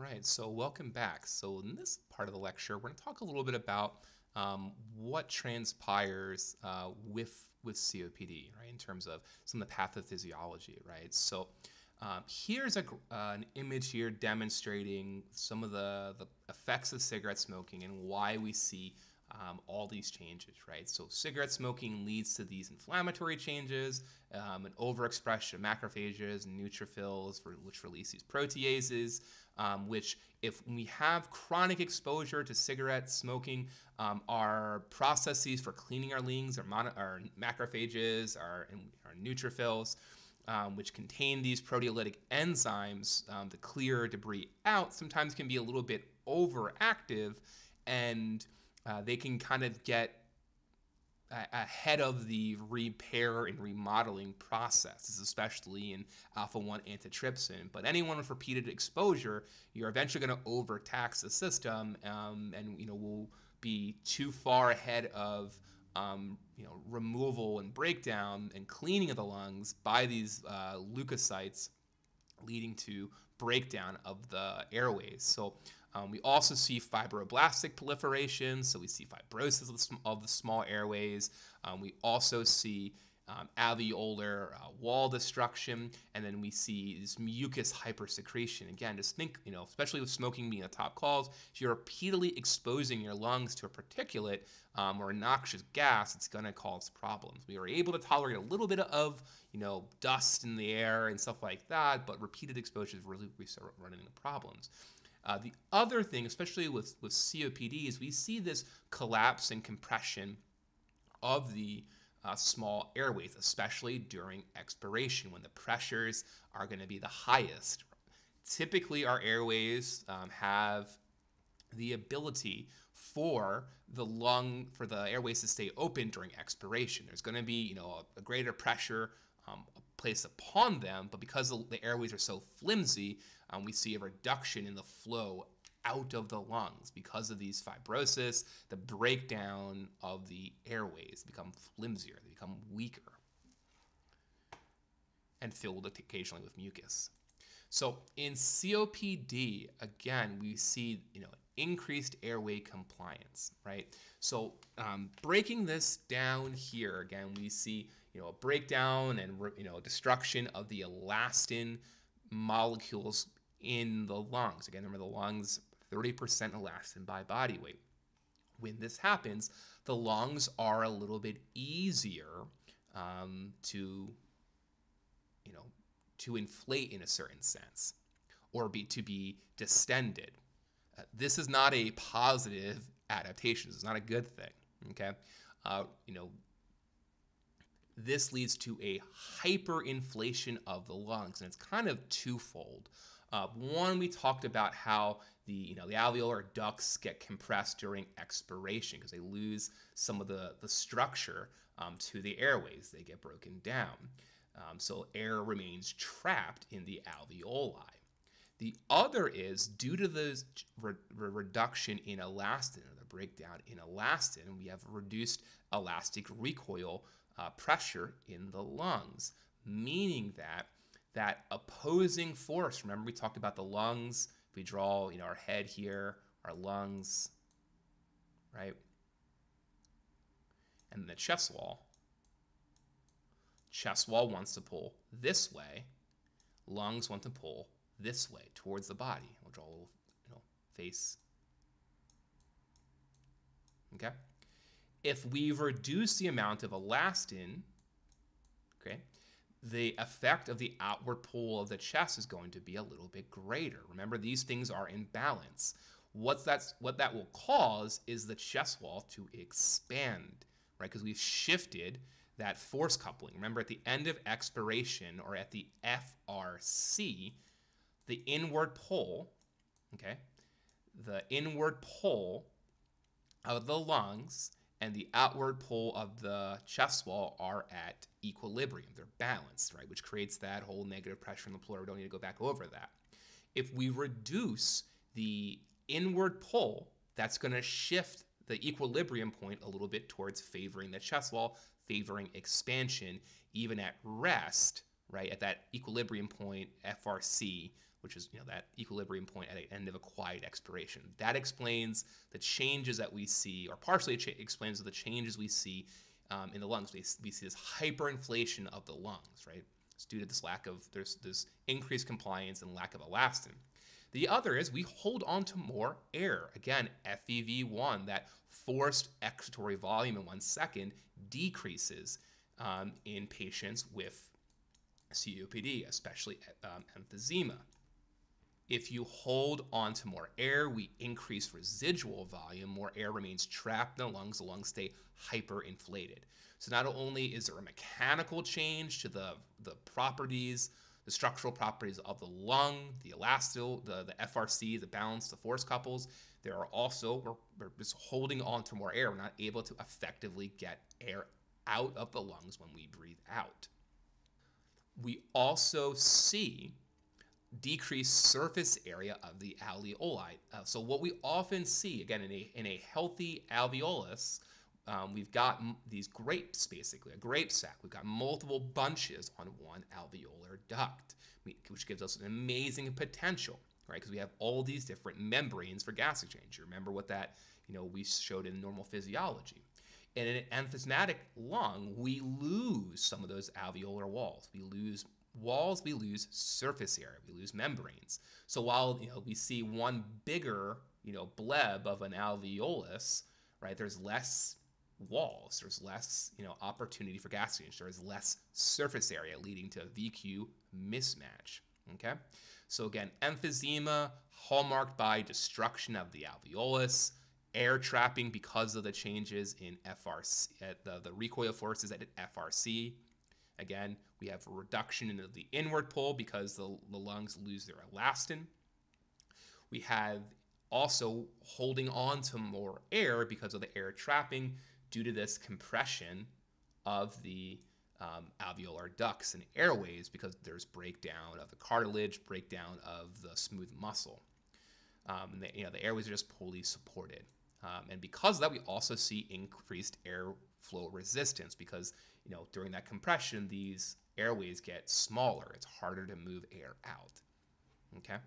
All right, so welcome back. So in this part of the lecture, we're going to talk a little bit about um, what transpires uh, with with COPD, right? In terms of some of the pathophysiology, right? So um, here's a, uh, an image here demonstrating some of the, the effects of cigarette smoking and why we see um, all these changes, right? So cigarette smoking leads to these inflammatory changes, um, an overexpression of macrophages and neutrophils, for, which release these proteases, um, which if we have chronic exposure to cigarette smoking, um, our processes for cleaning our lungs, our, mono, our macrophages, our, our neutrophils, um, which contain these proteolytic enzymes um, to clear debris out, sometimes can be a little bit overactive and uh, they can kind of get ahead of the repair and remodeling processes, especially in alpha 1 antitrypsin. But anyone with repeated exposure, you're eventually going to overtax the system um, and you know will be too far ahead of um, you know removal and breakdown and cleaning of the lungs by these uh, leukocytes, leading to breakdown of the airways. So um, we also see fibroblastic proliferation, so we see fibrosis of the, of the small airways. Um, we also see um, alveolar uh, wall destruction, and then we see this mucus hypersecretion. Again, just think, you know, especially with smoking being a top cause, if you're repeatedly exposing your lungs to a particulate um, or a noxious gas, it's going to cause problems. We are able to tolerate a little bit of, you know, dust in the air and stuff like that, but repeated exposures really start running into problems. Uh, the other thing, especially with, with COPD, is we see this collapse and compression of the uh, small airways, especially during expiration when the pressures are going to be the highest. Typically, our airways um, have the ability for the lung, for the airways to stay open during expiration. There's going to be, you know, a, a greater pressure um, placed upon them, but because the airways are so flimsy, um, we see a reduction in the flow out of the lungs because of these fibrosis, the breakdown of the airways become flimsier, they become weaker, and filled occasionally with mucus. So in COPD, again, we see you know increased airway compliance, right? So um, breaking this down here, again, we see you know a breakdown and you know destruction of the elastin molecules in the lungs. Again, remember the lungs, 30% elastin by body weight. When this happens, the lungs are a little bit easier um, to, you know, to inflate in a certain sense, or be to be distended. This is not a positive adaptation. Is not a good thing. Okay, uh, you know, this leads to a hyperinflation of the lungs, and it's kind of twofold. Uh, one, we talked about how the you know the alveolar ducts get compressed during expiration because they lose some of the the structure um, to the airways. They get broken down, um, so air remains trapped in the alveoli. The other is due to the re reduction in elastin, or the breakdown in elastin, we have reduced elastic recoil uh, pressure in the lungs, meaning that that opposing force. Remember, we talked about the lungs. If we draw, you know, our head here, our lungs, right? And the chest wall. Chest wall wants to pull this way. Lungs want to pull this way towards the body. We'll draw a little, you know, face. Okay? If we reduce the amount of elastin, okay, the effect of the outward pull of the chest is going to be a little bit greater. Remember, these things are in balance. What that's what that will cause is the chest wall to expand, right? Because we've shifted that force coupling. Remember, at the end of expiration or at the FRC, the inward pull, okay, the inward pull of the lungs and the outward pull of the chest wall are at equilibrium. They're balanced, right? Which creates that whole negative pressure in the pleura. We don't need to go back over that. If we reduce the inward pull, that's going to shift the equilibrium point a little bit towards favoring the chest wall, favoring expansion, even at rest, right? At that equilibrium point, FRC, which is you know that equilibrium point at the end of a quiet expiration. That explains the changes that we see, or partially explains the changes we see um, in the lungs. We, we see this hyperinflation of the lungs, right? It's due to this lack of there's this increased compliance and lack of elastin. The other is we hold on to more air. Again, FEV1, that forced expiratory volume in one second, decreases um, in patients with COPD, especially um, emphysema. If you hold on to more air, we increase residual volume. More air remains trapped in the lungs. The lungs stay hyperinflated. So not only is there a mechanical change to the, the properties, the structural properties of the lung, the elastil, the, the FRC, the balance, the force couples, there are also, we're, we're just holding on to more air. We're not able to effectively get air out of the lungs when we breathe out. We also see decreased surface area of the alveoli. Uh, so what we often see, again, in a, in a healthy alveolus, um, we've got these grapes, basically, a grape sac. We've got multiple bunches on one alveolar duct, which gives us an amazing potential, right? Because we have all these different membranes for gas exchange. You remember what that, you know, we showed in normal physiology. In an emphysematic lung, we lose some of those alveolar walls. We lose walls, we lose surface area, we lose membranes. So while you know we see one bigger you know bleb of an alveolus, right? There's less walls. There's less you know opportunity for gas exchange. There is less surface area, leading to a VQ mismatch. Okay. So again, emphysema hallmarked by destruction of the alveolus, air trapping because of the changes in FRC, uh, the, the recoil forces at FRC, Again, we have a reduction in the inward pull because the, the lungs lose their elastin. We have also holding on to more air because of the air trapping due to this compression of the um, alveolar ducts and airways because there's breakdown of the cartilage, breakdown of the smooth muscle. Um, and the, you know, the airways are just poorly supported. Um, and because of that, we also see increased airflow resistance because you know during that compression, these airways get smaller. It's harder to move air out. Okay,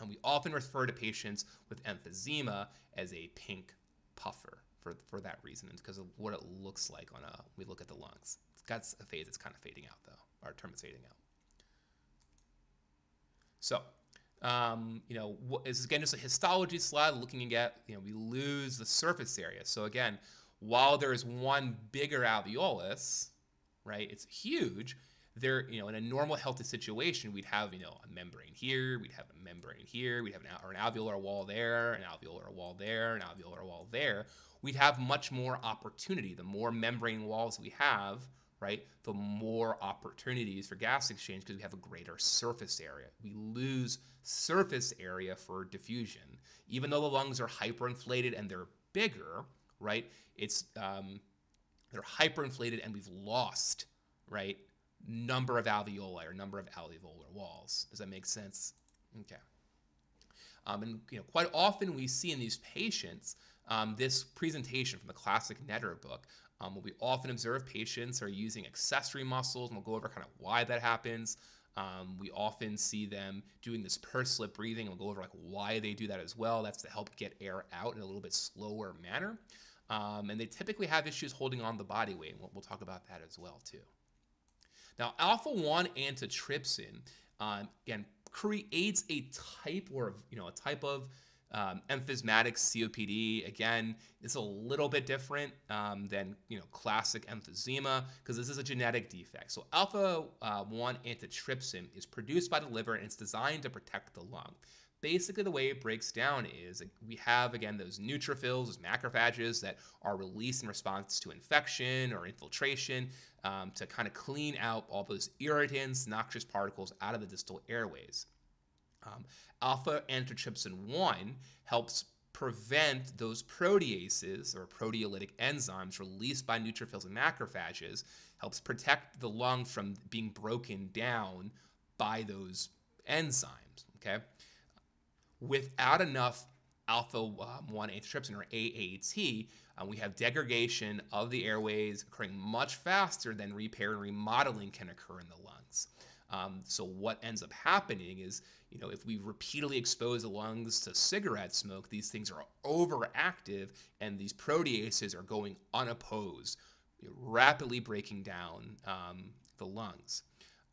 and we often refer to patients with emphysema as a pink puffer for for that reason, it's because of what it looks like on a we look at the lungs. It's got a phase that's kind of fading out though. Our term is fading out. So um, you know, is again just a histology slide looking at, you know, we lose the surface area. So again, while there is one bigger alveolus, right, it's huge. There, you know, in a normal healthy situation, we'd have, you know, a membrane here, we'd have a membrane here, we'd have an, or an alveolar wall there, an alveolar wall there, an alveolar wall there. We'd have much more opportunity. The more membrane walls we have, right, the more opportunities for gas exchange because we have a greater surface area. We lose surface area for diffusion. Even though the lungs are hyperinflated and they're bigger, right, it's um, they're hyperinflated and we've lost, right, number of alveoli or number of alveolar walls. Does that make sense? Okay. Um, and you know, quite often we see in these patients um, this presentation from the classic Netter book um, we often observe patients are using accessory muscles, and we'll go over kind of why that happens. Um, we often see them doing this pursed lip breathing, we'll go over like why they do that as well. That's to help get air out in a little bit slower manner. Um, and they typically have issues holding on the body weight, we'll, we'll talk about that as well too. Now, alpha-1 antitrypsin, um, again, creates a type or you know a type of um, emphysematic COPD, again, is a little bit different um, than you know classic emphysema because this is a genetic defect. So alpha uh, 1 antitrypsin is produced by the liver and it's designed to protect the lung. Basically, the way it breaks down is we have again those neutrophils, those macrophages that are released in response to infection or infiltration um, to kind of clean out all those irritants, noxious particles out of the distal airways. Um, alpha antitrypsin 1 helps prevent those proteases or proteolytic enzymes released by neutrophils and macrophages, helps protect the lung from being broken down by those enzymes. Okay, without enough alpha 1 antitrypsin or AAT, uh, we have degradation of the airways occurring much faster than repair and remodeling can occur in the lungs. Um, so what ends up happening is you know, if we repeatedly expose the lungs to cigarette smoke, these things are overactive and these proteases are going unopposed, rapidly breaking down um, the lungs.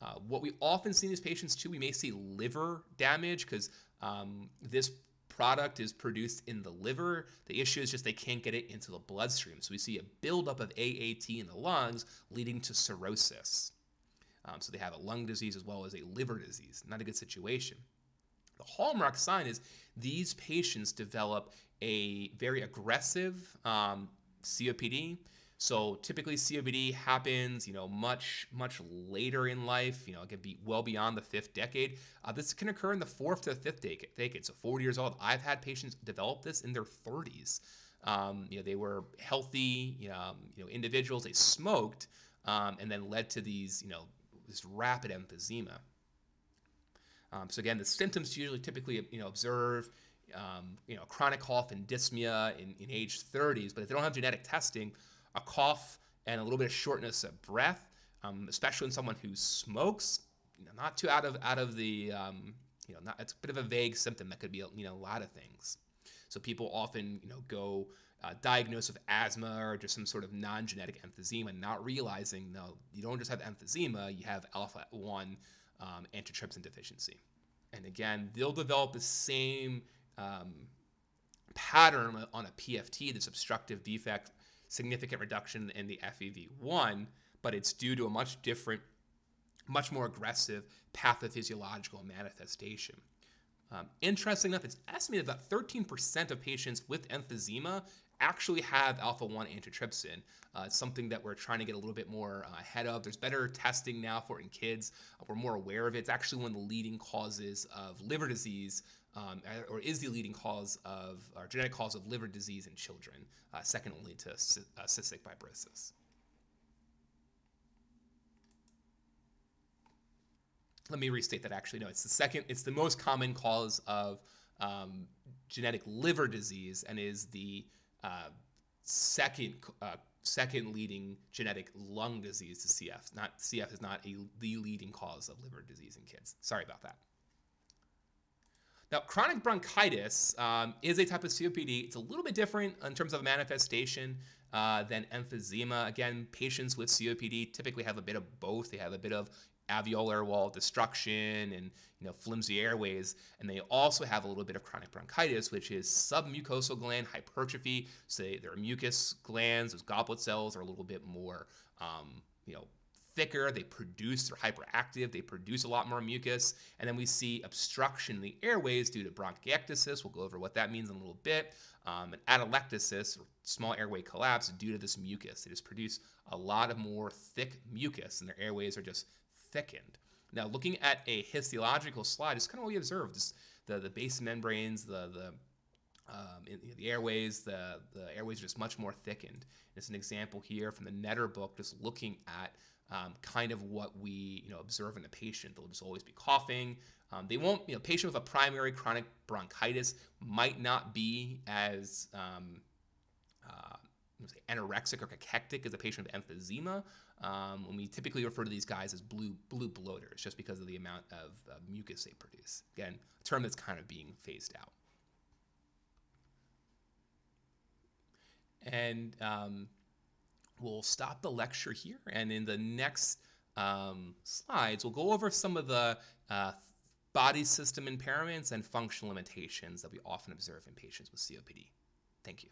Uh, what we often see in these patients too, we may see liver damage because um, this product is produced in the liver. The issue is just they can't get it into the bloodstream. So we see a buildup of AAT in the lungs leading to cirrhosis. Um, so they have a lung disease as well as a liver disease. Not a good situation. The hallmark sign is these patients develop a very aggressive um, COPD. So typically COPD happens, you know, much much later in life. You know, it be well beyond the fifth decade. Uh, this can occur in the fourth to fifth decade. So 40 years old. I've had patients develop this in their 30s. Um, you know, they were healthy, you know, um, you know individuals. They smoked, um, and then led to these, you know, this rapid emphysema. Um, so again, the symptoms usually typically you know observe um, you know chronic cough and dyspnea in, in age 30s, but if they don't have genetic testing, a cough and a little bit of shortness of breath, um, especially in someone who smokes, you know, not too out of out of the um, you know not, it's a bit of a vague symptom that could be you know a lot of things. So people often you know go uh, diagnosed with asthma or just some sort of non-genetic emphysema, not realizing no, you don't just have emphysema, you have alpha one um, antitrypsin deficiency. And again, they'll develop the same um, pattern on a PFT, this obstructive defect, significant reduction in the FEV1, but it's due to a much different, much more aggressive pathophysiological manifestation. Um, interesting enough, it's estimated that 13% of patients with emphysema actually have alpha 1 antitrypsin. Uh, it's something that we're trying to get a little bit more uh, ahead of. There's better testing now for it in kids. Uh, we're more aware of it. It's actually one of the leading causes of liver disease, um, or is the leading cause of, or genetic cause of liver disease in children, uh, second only to uh, cystic fibrosis. Let me restate that actually. No, it's the second, it's the most common cause of um, genetic liver disease and is the uh, second uh, second leading genetic lung disease to CF. Not CF is not a the leading cause of liver disease in kids. Sorry about that. Now, chronic bronchitis um, is a type of COPD. It's a little bit different in terms of manifestation uh, than emphysema. Again, patients with COPD typically have a bit of both. They have a bit of alveolar wall destruction and you know flimsy airways. And they also have a little bit of chronic bronchitis which is submucosal gland hypertrophy. So they, their mucus glands those goblet cells are a little bit more um, you know thicker. They produce they're hyperactive. They produce a lot more mucus. And then we see obstruction in the airways due to bronchiectasis. We'll go over what that means in a little bit. Um, and atelectasis or small airway collapse due to this mucus. They just produce a lot of more thick mucus and their airways are just thickened. Now, looking at a histological slide, it's kind of what we observed. This, the, the base membranes, the, the, um, in, the airways, the, the airways are just much more thickened. It's an example here from the Netter book, just looking at um, kind of what we you know observe in the patient. They'll just always be coughing. Um, they won't, you know, patient with a primary chronic bronchitis might not be as um, uh, anorexic or cachectic as a patient with emphysema. Um, when we typically refer to these guys as blue blue bloaters, just because of the amount of uh, mucus they produce. Again, a term that's kind of being phased out. And um, we'll stop the lecture here, and in the next um, slides, we'll go over some of the uh, body system impairments and functional limitations that we often observe in patients with COPD. Thank you.